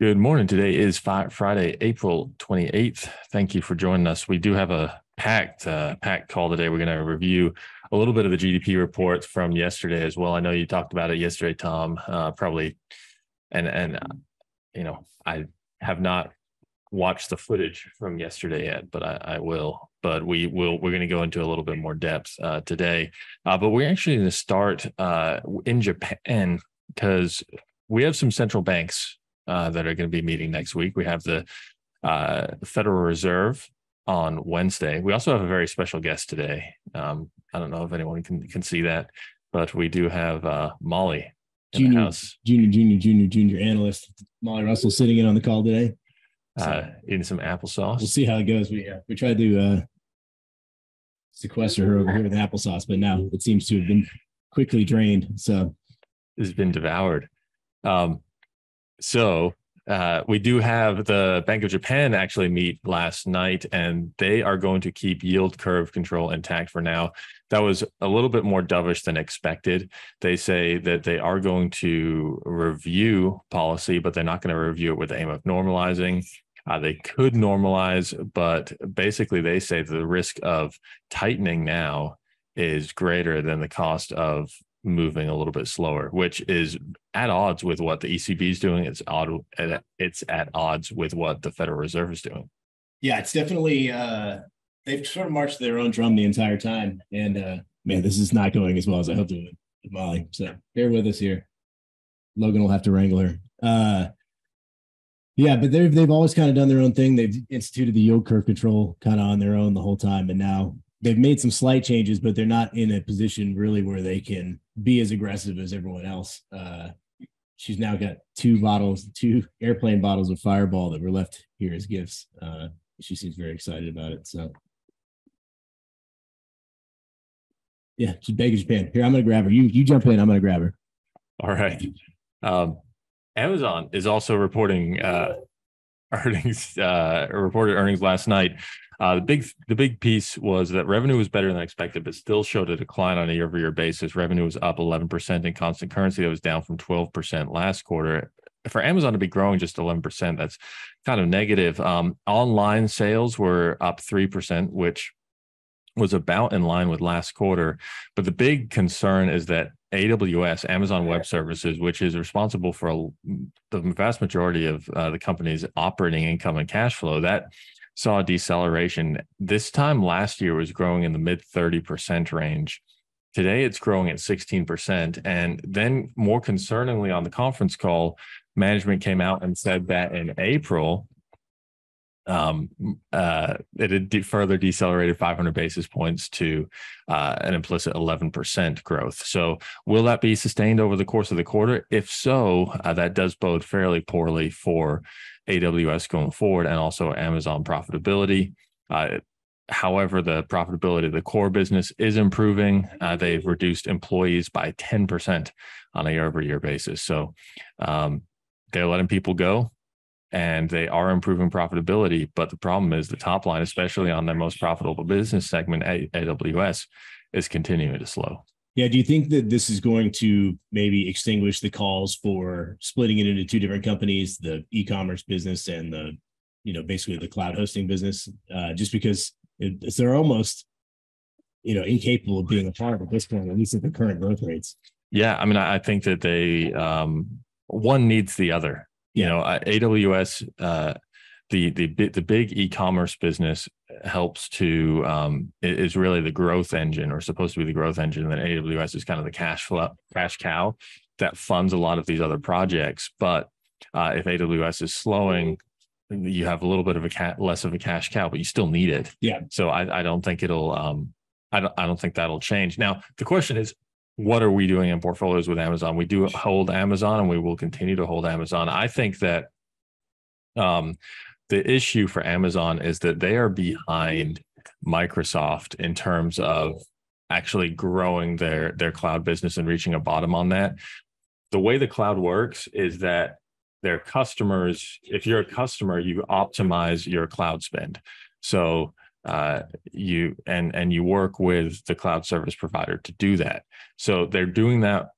Good morning. Today is Friday, April 28th. Thank you for joining us. We do have a packed uh, packed call today. We're going to review a little bit of the GDP report from yesterday as well. I know you talked about it yesterday, Tom. Uh, probably, and and uh, you know I have not watched the footage from yesterday yet, but I, I will. But we will. We're going to go into a little bit more depth uh, today. Uh, but we're actually going to start uh, in Japan because we have some central banks uh, that are going to be meeting next week. We have the uh, Federal Reserve on Wednesday. We also have a very special guest today. Um, I don't know if anyone can can see that, but we do have uh, Molly junior, junior, junior, junior, junior analyst Molly Russell sitting in on the call today. So, uh, eating some applesauce. We'll see how it goes. We uh, we tried to uh, sequester her over here with applesauce, but now it seems to have been quickly drained. So it's been devoured. Um, so uh, we do have the Bank of Japan actually meet last night, and they are going to keep yield curve control intact for now. That was a little bit more dovish than expected. They say that they are going to review policy, but they're not going to review it with the aim of normalizing. Uh, they could normalize, but basically, they say the risk of tightening now is greater than the cost of moving a little bit slower, which is at odds with what the ECB is doing. It's odd. It's at odds with what the Federal Reserve is doing. Yeah, it's definitely. Uh, they've sort of marched their own drum the entire time, and uh, man, this is not going as well as I hoped it would. Molly, so bear with us here. Logan will have to wrangle her. Uh, yeah, but they've they've always kind of done their own thing. They've instituted the yield curve control kind of on their own the whole time, and now they've made some slight changes, but they're not in a position really where they can be as aggressive as everyone else. Uh, she's now got two bottles, two airplane bottles of Fireball that were left here as gifts. Uh, she seems very excited about it. So, yeah, she's begging Japan. Here, I'm gonna grab her. You you jump in. I'm gonna grab her. All right. Um, Amazon is also reporting uh, earnings. Uh, reported earnings last night. Uh, the big the big piece was that revenue was better than expected, but still showed a decline on a year over year basis. Revenue was up 11% in constant currency. That was down from 12% last quarter. For Amazon to be growing just 11%, that's kind of negative. Um, online sales were up 3%, which was about in line with last quarter. But the big concern is that AWS, Amazon Web Services, which is responsible for the vast majority of uh, the company's operating income and cash flow, that saw a deceleration. This time last year was growing in the mid 30% range. Today it's growing at 16%. And then, more concerningly, on the conference call, management came out and said that in April, um, uh, it had de- further decelerated 500 basis points to uh, an implicit 11% growth. So, will that be sustained over the course of the quarter? If so, uh, that does bode fairly poorly for AWS going forward and also Amazon profitability. Uh, however, the profitability of the core business is improving. Uh, they've reduced employees by 10% on a year over year basis. So um, they're letting people go and they are improving profitability. But the problem is the top line, especially on their most profitable business segment, AWS, is continuing to slow. Yeah. Do you think that this is going to maybe extinguish the calls for splitting it into two different companies, the e-commerce business and the, you know, basically the cloud hosting business? Uh, just because it, they're almost, you know, incapable of being apart at this point, at least at the current growth rates. Yeah, I mean, I think that they um, one needs the other. You know, AWS uh, the the the big e-commerce business helps to um, is really the growth engine or supposed to be the growth engine. And then AWS is kind of the cash flow cash cow that funds a lot of these other projects. But uh, if AWS is slowing, you have a little bit of a cat less of a cash cow, but you still need it. Yeah. So I, I don't think it'll um I don't I don't think that'll change. Now the question is what are we doing in portfolios with Amazon? We do hold Amazon and we will continue to hold Amazon. I think that um the issue for Amazon is that they are behind Microsoft in terms of actually growing their their cloud business and reaching a bottom on that. The way the cloud works is that their customers, if you're a customer, you optimize your cloud spend. So uh, you and and you work with the cloud service provider to do that. So they're doing that.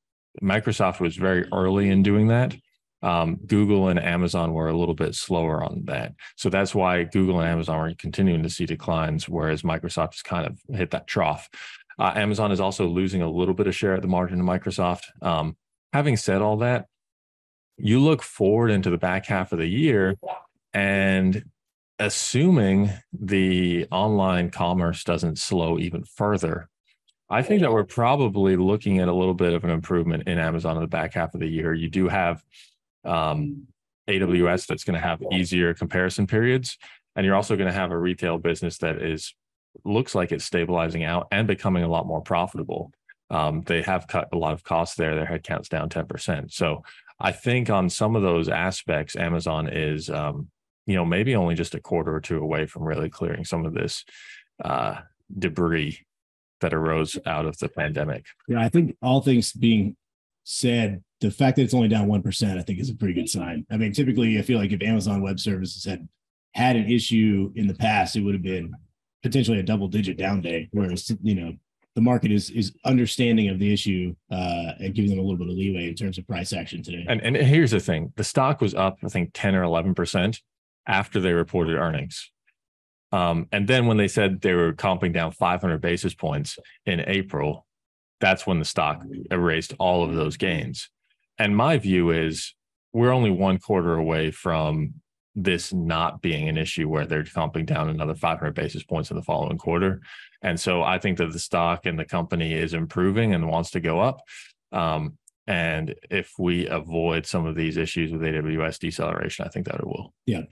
Microsoft was very early in doing that, Um, Google and Amazon were a little bit slower on that. So that's why Google and Amazon are continuing to see declines, whereas Microsoft has kind of hit that trough. Uh, Amazon is also losing a little bit of share at the margin to Microsoft. Um, having said all that, you look forward into the back half of the year and assuming the online commerce doesn't slow even further, I think that we're probably looking at a little bit of an improvement in Amazon in the back half of the year. You do have um, AWS that's going to have easier comparison periods, and you're also going to have a retail business that is looks like it's stabilizing out and becoming a lot more profitable. Um, they have cut a lot of costs there. Their headcount's down 10%. So I think on some of those aspects, Amazon is, um, you know, maybe only just a quarter or two away from really clearing some of this uh, debris that arose out of the pandemic. Yeah, I think all things being said, the fact that it's only down 1%, I think is a pretty good sign. I mean, typically, I feel like if Amazon Web Services had had an issue in the past, it would have been potentially a double digit down day, whereas, you know, the market is is understanding of the issue uh, and giving them a little bit of leeway in terms of price action today. And and here's the thing: the stock was up, I think, ten or eleven percent after they reported earnings. Um, and then when they said they were comping down 500 basis points in April, that's when the stock erased all of those gains. And my view is we're only one quarter away from this not being an issue where they're comping down another 500 basis points in the following quarter. And so I think that the stock and the company is improving and wants to go up. Um, and if we avoid some of these issues with AWS deceleration, I think that it will. Yeah.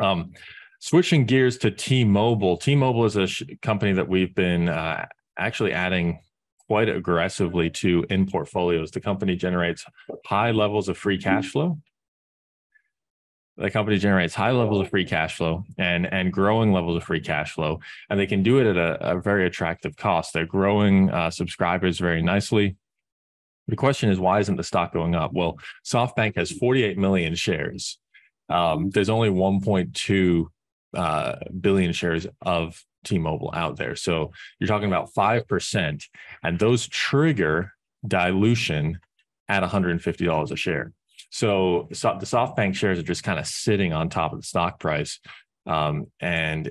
Um, switching gears to T-Mobile. T-Mobile is a sh- company that we've been uh, actually adding quite aggressively to in portfolios. The company generates high levels of free cash flow. The company generates high levels of free cash flow and and growing levels of free cash flow and they can do it at a, a very attractive cost. They're growing uh, subscribers very nicely. The question is why isn't the stock going up? Well softbank has 48 million shares. Um, there's only 1.2 uh, billion shares of t-mobile out there so you're talking about 5% and those trigger dilution at $150 a share so, so the SoftBank shares are just kind of sitting on top of the stock price. Um, and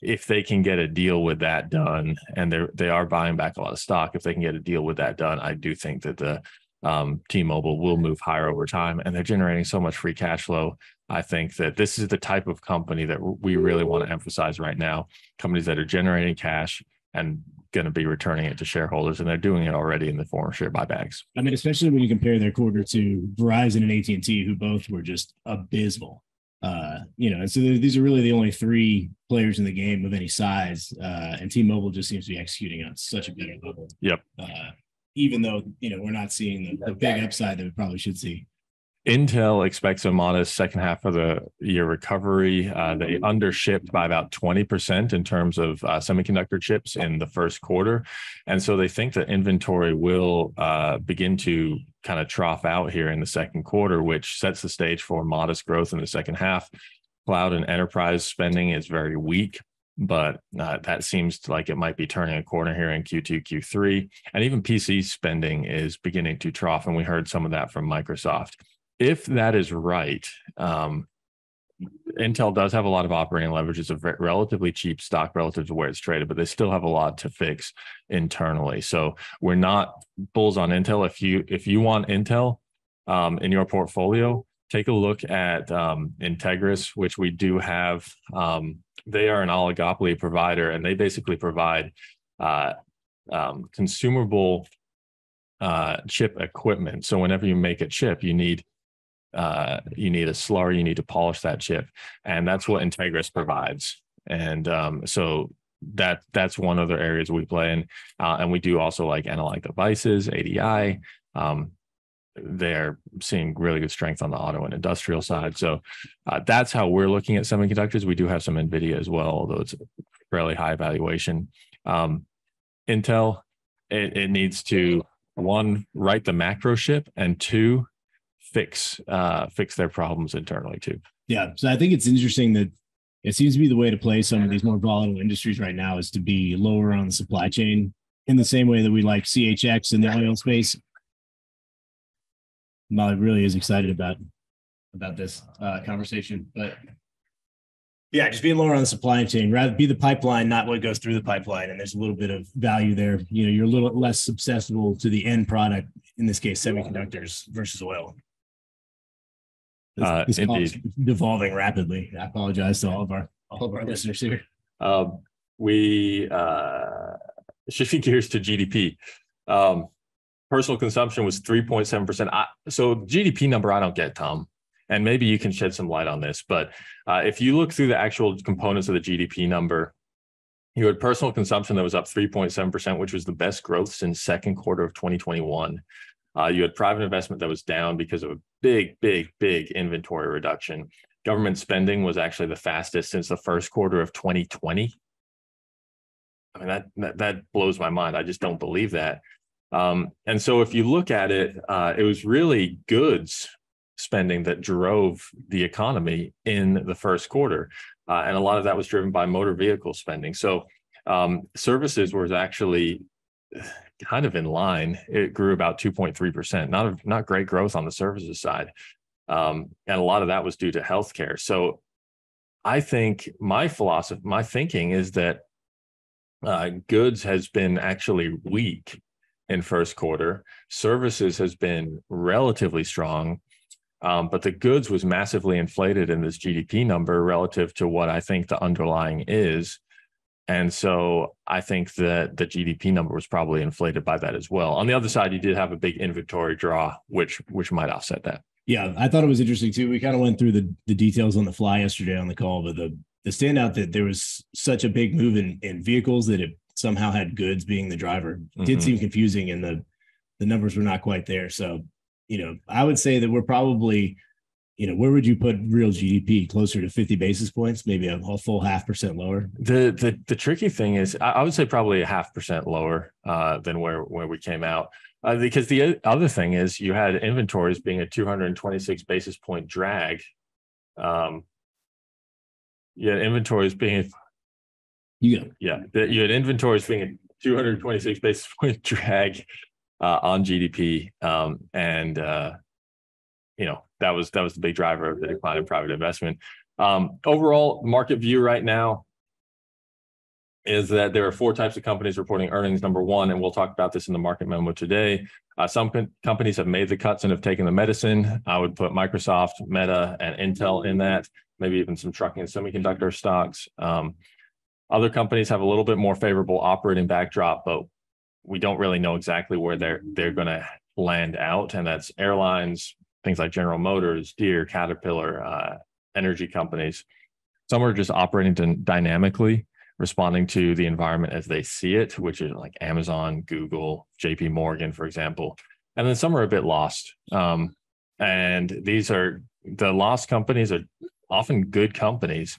if they can get a deal with that done, and they're they are buying back a lot of stock, if they can get a deal with that done, I do think that the um, T-Mobile will move higher over time, and they're generating so much free cash flow. I think that this is the type of company that we really want to emphasize right now. Companies that are generating cash and going to be returning it to shareholders, and they're doing it already in the form of share buybacks. I mean, especially when you compare their quarter to Verizon and AT and T, who both were just abysmal. Uh, you know, and so these are really the only three players in the game of any size. Uh, and T-Mobile just seems to be executing on such a better level. Yep. Uh, even though you know we're not seeing the, the big upside that we probably should see. Intel expects a modest second half of the year recovery. Uh, they undershipped by about 20% in terms of uh, semiconductor chips in the first quarter. And so they think that inventory will uh, begin to kind of trough out here in the second quarter, which sets the stage for modest growth in the second half. Cloud and enterprise spending is very weak but uh, that seems like it might be turning a corner here in Q2, Q3. And even PC spending is beginning to trough. And we heard some of that from Microsoft if that is right, um, Intel does have a lot of operating leverage. It's a relatively cheap stock relative to where it's traded, but they still have a lot to fix internally. So we're not bulls on Intel. If you if you want Intel um, in your portfolio, take a look at um, Entegris, which we do have. Um, they are an oligopoly provider, and they basically provide uh, um, consumable uh, chip equipment. So whenever you make a chip, you need uh, you need a slurry, you need to polish that chip, and that's what Entegris provides. And um, so that that's one of the areas we play in, uh, and we do also like analog devices, ADI. Um, they're seeing really good strength on the auto and industrial side. So uh, that's how we're looking at semiconductors. We do have some NVIDIA as well, although it's fairly high valuation. Um, Intel, it, it needs to one, right the macro ship, and two, fix uh, fix their problems internally too. Yeah, so I think it's interesting that it seems to be the way to play some of these more volatile industries right now is to be lower on the supply chain in the same way that we like CHX in the oil space. Molly really is excited about about this uh, conversation, but yeah, just being lower on the supply chain, rather be the pipeline, not what goes through the pipeline. And there's a little bit of value there. You know, you're a little less susceptible to the end product, in this case, semiconductors versus oil. This, Uh, this call is indeed. devolving rapidly. I apologize to all of our all of our listeners here. Um, we uh, shifting gears to GDP. Um, personal consumption was 3.7%. I, so GDP number, I don't get, Tom. And maybe you can shed some light on this. But uh, if you look through the actual components of the GDP number, you had personal consumption that was up 3.7%, which was the best growth since second quarter of 2021. Uh, you had private investment that was down because of a big, big, big inventory reduction. Government spending was actually the fastest since the first quarter of 2020. I mean, that, that, that blows my mind. I just don't believe that. Um, and so if you look at it, uh, it was really goods spending that drove the economy in the first quarter. Uh, and a lot of that was driven by motor vehicle spending. So um, services was actually kind of in line. It grew about 2.3%, not, a, not great growth on the services side. Um, and a lot of that was due to healthcare. So I think my philosophy, my thinking is that uh, goods has been actually weak in first quarter. Services has been relatively strong, um, but the goods was massively inflated in this GDP number relative to what I think the underlying is. And so I think that the GDP number was probably inflated by that as well. On the other side, you did have a big inventory draw, which which might offset that. Yeah, I thought it was interesting too. We kind of went through the the details on the fly yesterday on the call, but the the standout that there was such a big move in in vehicles that it somehow had goods being the driver did Mhm. seem confusing, and the the numbers were not quite there. So, you know, I would say that we're probably, you know, where would you put real GDP? Closer to fifty basis points, maybe a, a full half percent lower. The the the tricky thing is, I, I would say probably a half percent lower uh, than where where we came out. Uh, because the other thing is, you had inventories being a 226 basis point drag. Um, you had inventories being You yeah, that you had inventories being a 226 basis point drag uh, on GDP, um, and uh, you know that was that was the big driver of the decline in private investment. Um, overall, market view right now is that there are four types of companies reporting earnings. Number one, and we'll talk about this in the market memo today. Uh, some com- companies have made the cuts and have taken the medicine. I would put Microsoft, Meta, and Intel in that. Maybe even some trucking and semiconductor stocks. Um, other companies have a little bit more favorable operating backdrop, but we don't really know exactly where they're they're going to land out, and that's airlines, things like General Motors, Deere, Caterpillar, uh, energy companies. Some are just operating dynamically, responding to the environment as they see it, which is like Amazon, Google, J.P. Morgan, for example, and then some are a bit lost. Um, and these are the lost companies are often good companies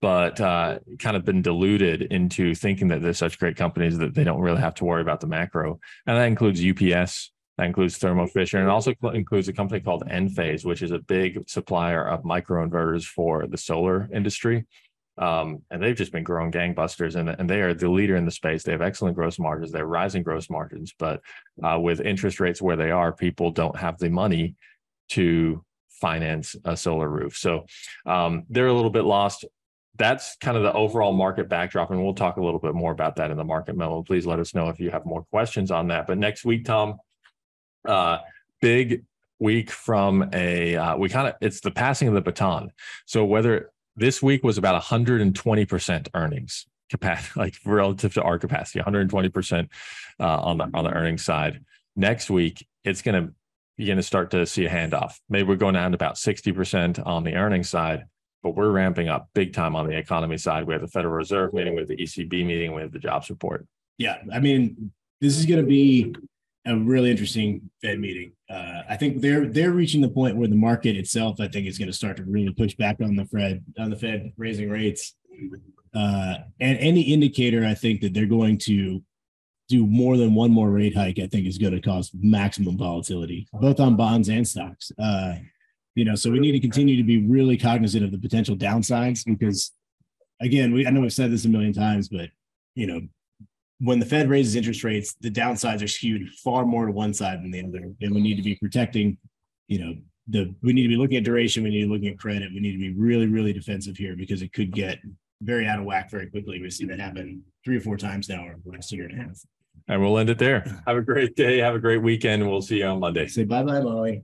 but uh, kind of been diluted into thinking that they're such great companies that they don't really have to worry about the macro. And that includes UPS, that includes Thermo Fisher, and also includes a company called Enphase, which is a big supplier of microinverters for the solar industry. Um, and they've just been growing gangbusters, and, and they are the leader in the space. They have excellent gross margins. They're rising gross margins, but uh, with interest rates where they are, people don't have the money to finance a solar roof. So um, they're a little bit lost that's kind of the overall market backdrop. And we'll talk a little bit more about that in the market memo. Please let us know if you have more questions on that. But next week, Tom, uh, big week from a, uh, we kind of, it's the passing of the baton. So whether this week was about 120% earnings capacity, like relative to our capacity, 120% uh, on the, on the earnings side. Next week, it's going to, you're going to start to see a handoff. Maybe we're going down to about 60% on the earnings side but we're ramping up big time on the economy side. We have the Federal Reserve meeting, we have the ECB meeting, we have the jobs report. Yeah, I mean, this is going to be a really interesting Fed meeting. Uh, I think they're they're reaching the point where the market itself, I think, is going to start to really push back on the Fed on the Fed raising rates. Uh, and any indicator, I think that they're going to do more than one more rate hike. I think is going to cause maximum volatility, both on bonds and stocks. Uh, you know, so we need to continue to be really cognizant of the potential downsides because, again, we I know we've said this a million times, but you know, when the Fed raises interest rates, the downsides are skewed far more to one side than the other, and we need to be protecting you know, the, we need to be looking at duration, we need to be looking at credit, we need to be really, really defensive here because it could get very out of whack very quickly. We've seen that happen three or four times now over the last year and a half. And we'll end it there. Have a great day. Have a great weekend. We'll see you on Monday. Say bye-bye, Molly.